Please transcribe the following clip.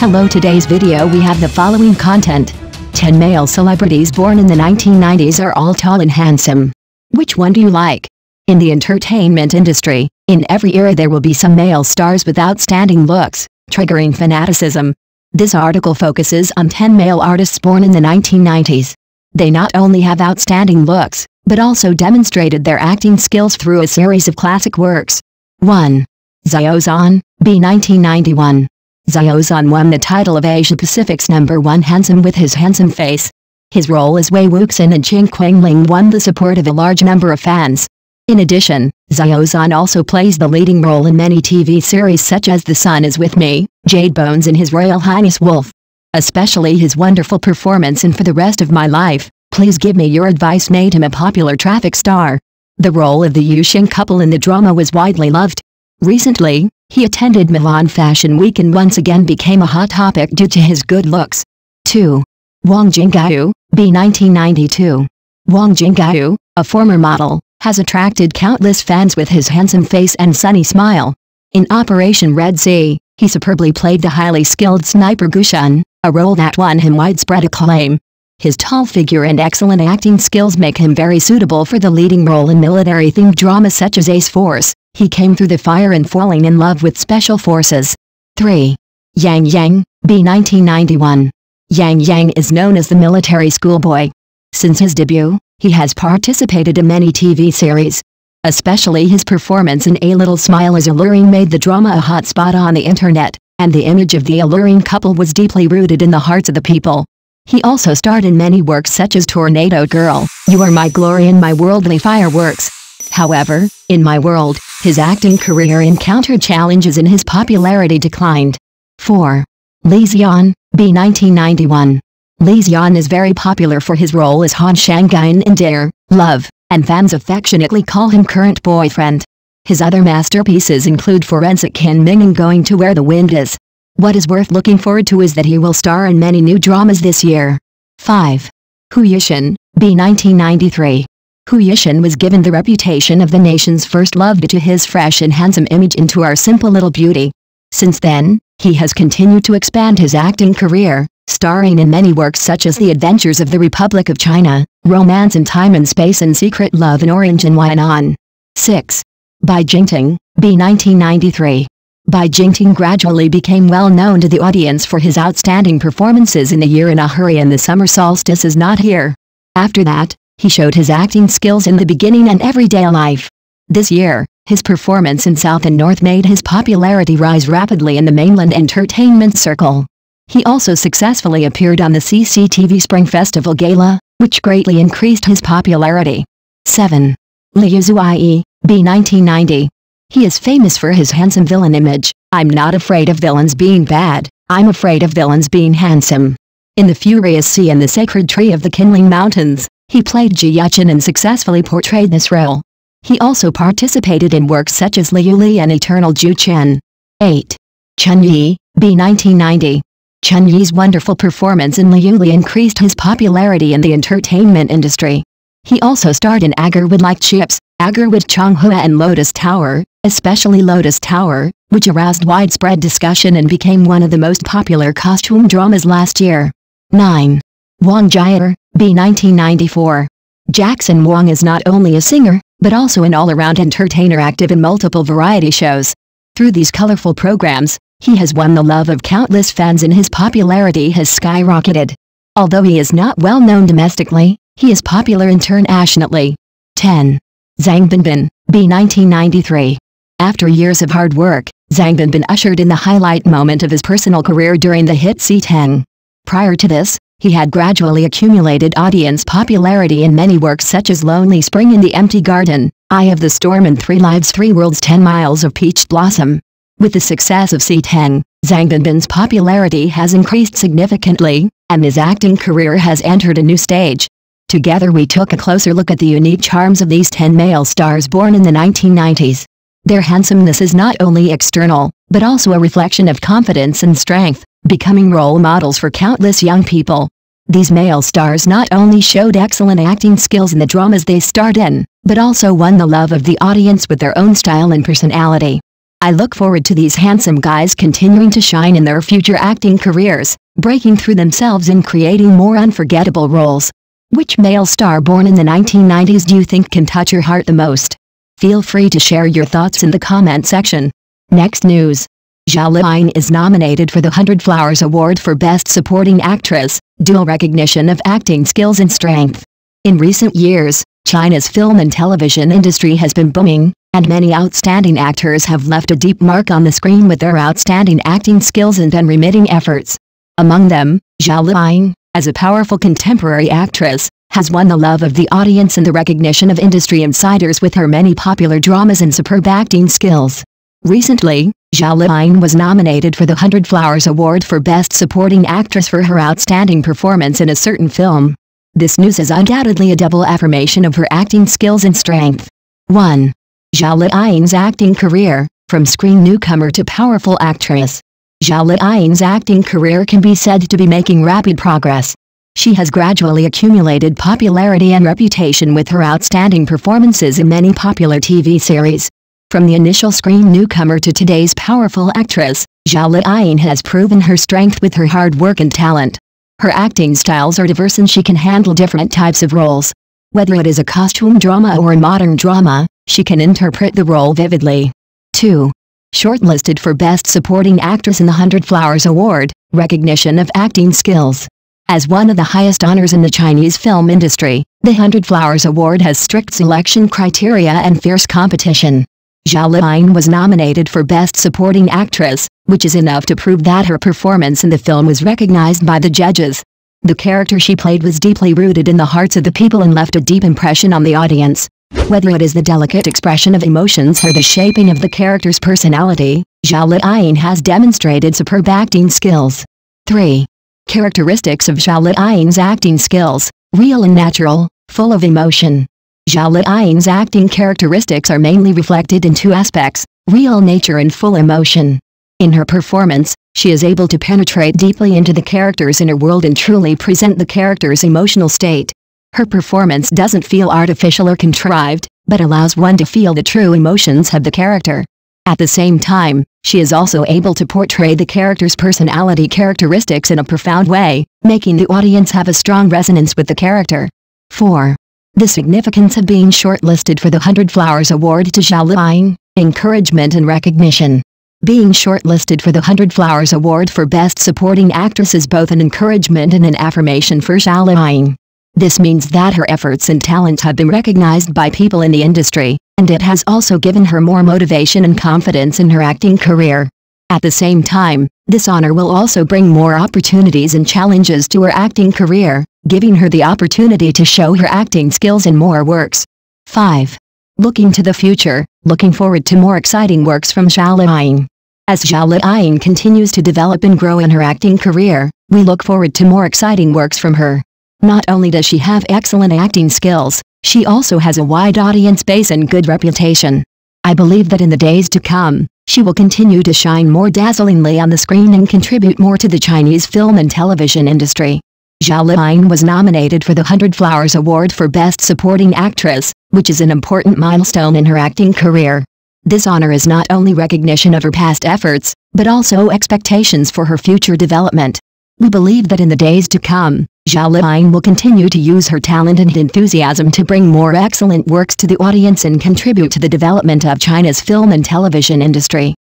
Hello today's video we have the following content. 10 male celebrities born in the 1990s are all tall and handsome. Which one do you like? In the entertainment industry, in every era there will be some male stars with outstanding looks, triggering fanaticism. This article focuses on 10 male artists born in the 1990s. They not only have outstanding looks, but also demonstrated their acting skills through a series of classic works. 1. Xiao Zhan, B1991. Zhao won the title of Asia Pacific's number one handsome with his handsome face. His role as Wei Wuxian and Cheng Quangling won the support of a large number of fans. In addition, Zhao also plays the leading role in many TV series such as The Sun Is With Me, Jade Bones and His Royal Highness Wolf. Especially his wonderful performance in For the Rest of My Life, Please Give Me Your Advice made him a popular traffic star. The role of the Yuxing couple in the drama was widely loved. Recently, he attended Milan Fashion Week and once again became a hot topic due to his good looks. 2. Wang Jinggao, B. 1992. Wang Jinggao, a former model, has attracted countless fans with his handsome face and sunny smile. In Operation Red Sea, he superbly played the highly skilled sniper Gushun, a role that won him widespread acclaim. His tall figure and excellent acting skills make him very suitable for the leading role in military-themed dramas such as Ace Force. He came through the fire and falling in love with special forces. 3. Yang Yang, B. 1991. Yang Yang is known as the military schoolboy. Since his debut, he has participated in many TV series. Especially his performance in A Little Smile is Alluring made the drama a hot spot on the internet, and the image of the alluring couple was deeply rooted in the hearts of the people. He also starred in many works such as Tornado Girl, You Are My Glory and My Worldly Fireworks. However, in My World, his acting career encountered challenges and his popularity declined. 4. Li Xian, B. 1991. Li Xian is very popular for his role as Han Shangyan in Dare, Love, and fans affectionately call him current boyfriend. His other masterpieces include Forensic Kin Ming and Going to Where the Wind Is. What is worth looking forward to is that he will star in many new dramas this year. 5. Hu Yuxian, B. 1993. Hu was given the reputation of the nation's first love due to his fresh and handsome image into Our Simple Little Beauty. Since then, he has continued to expand his acting career, starring in many works such as The Adventures of the Republic of China, Romance in Time and Space and Secret Love in Orange and Wainan. 6. Bai Jingting, B. 1993. Bai Jingting gradually became well known to the audience for his outstanding performances in The Year in a Hurry and The Summer Solstice is Not Here. After that, he showed his acting skills in the beginning and everyday life. This year, his performance in South and North made his popularity rise rapidly in the mainland entertainment circle. He also successfully appeared on the CCTV Spring Festival Gala, which greatly increased his popularity. 7. Liu Zuiyi, B. 1990. He is famous for his handsome villain image. I'm not afraid of villains being bad, I'm afraid of villains being handsome. In The Furious Sea and The Sacred Tree of the Qinling Mountains, he played Ji Yuqian and successfully portrayed this role. He also participated in works such as Liu Li and Eternal Ju Chen. 8. Chun Yi, B. 1990. Chun Yi's wonderful performance in Liu Li increased his popularity in the entertainment industry. He also starred in Agar Would Like Chips, Agar with Changhua and Lotus Tower, especially Lotus Tower, which aroused widespread discussion and became one of the most popular costume dramas last year. 9. Wang Jiaer, B. 1994. Jackson Wang is not only a singer, but also an all-around entertainer active in multiple variety shows. Through these colorful programs, he has won the love of countless fans and his popularity has skyrocketed. Although he is not well known domestically, he is popular internationally. 10. Zhang Binbin, B. 1993. After years of hard work, Zhang Binbin ushered in the highlight moment of his personal career during the hit C10. Prior to this, he had gradually accumulated audience popularity in many works such as Lonely Spring in the Empty Garden, Eye of the Storm and Three Lives Three Worlds 10 Miles of Peach Blossom. With the success of C10, Zhang Binbin's popularity has increased significantly, and his acting career has entered a new stage. Together we took a closer look at the unique charms of these 10 male stars born in the 1990s. Their handsomeness is not only external, but also a reflection of confidence and strength, becoming role models for countless young people. These male stars not only showed excellent acting skills in the dramas they starred in, but also won the love of the audience with their own style and personality. I look forward to these handsome guys continuing to shine in their future acting careers, breaking through themselves and creating more unforgettable roles. Which male star born in the 1990s do you think can touch your heart the most? Feel free to share your thoughts in the comment section. Next news. Zhao Liying is nominated for the Hundred Flowers Award for Best Supporting Actress, dual recognition of acting skills and strength. In recent years, China's film and television industry has been booming, and many outstanding actors have left a deep mark on the screen with their outstanding acting skills and unremitting efforts. Among them, Zhao Liying, as a powerful contemporary actress, has won the love of the audience and the recognition of industry insiders with her many popular dramas and superb acting skills. Recently, Zhao Liying was nominated for the Hundred Flowers Award for Best Supporting Actress for her outstanding performance in a certain film. This news is undoubtedly a double affirmation of her acting skills and strength. 1. Zhao Liying's acting career, from screen newcomer to powerful actress. Zhao Liying's acting career can be said to be making rapid progress. She has gradually accumulated popularity and reputation with her outstanding performances in many popular TV series. From the initial screen newcomer to today's powerful actress, Zhao Liying has proven her strength with her hard work and talent. Her acting styles are diverse and she can handle different types of roles. Whether it is a costume drama or a modern drama, she can interpret the role vividly. 2. Shortlisted for Best Supporting Actress in the Hundred Flowers Award, recognition of acting skills. As one of the highest honors in the Chinese film industry, the Hundred Flowers Award has strict selection criteria and fierce competition. Zhao Liying was nominated for Best Supporting Actress, which is enough to prove that her performance in the film was recognized by the judges. The character she played was deeply rooted in the hearts of the people and left a deep impression on the audience. Whether it is the delicate expression of emotions or the shaping of the character's personality, Zhao Liying has demonstrated superb acting skills. 3. Characteristics of Zhao Liying's acting skills, real and natural, full of emotion. Zhao Liying's acting characteristics are mainly reflected in two aspects, real nature and full emotion. In her performance, she is able to penetrate deeply into the character's inner world and truly present the character's emotional state. Her performance doesn't feel artificial or contrived, but allows one to feel the true emotions of the character. At the same time, she is also able to portray the character's personality characteristics in a profound way, making the audience have a strong resonance with the character. 4. The significance of being shortlisted for the Hundred Flowers Award to Zhao Liying, encouragement and recognition. Being shortlisted for the Hundred Flowers Award for Best Supporting Actress is both an encouragement and an affirmation for Zhao Liying. This means that her efforts and talent have been recognized by people in the industry, and it has also given her more motivation and confidence in her acting career. At the same time, this honor will also bring more opportunities and challenges to her acting career, giving her the opportunity to show her acting skills in more works. 5. Looking to the future, looking forward to more exciting works from Zhao Liying. As Zhao Liying continues to develop and grow in her acting career, we look forward to more exciting works from her. Not only does she have excellent acting skills, she also has a wide audience base and good reputation. I believe that in the days to come, she will continue to shine more dazzlingly on the screen and contribute more to the Chinese film and television industry. Zhao Liying was nominated for the Hundred Flowers Award for Best Supporting Actress, which is an important milestone in her acting career. This honor is not only recognition of her past efforts, but also expectations for her future development. We believe that in the days to come, Zhao Liying will continue to use her talent and enthusiasm to bring more excellent works to the audience and contribute to the development of China's film and television industry.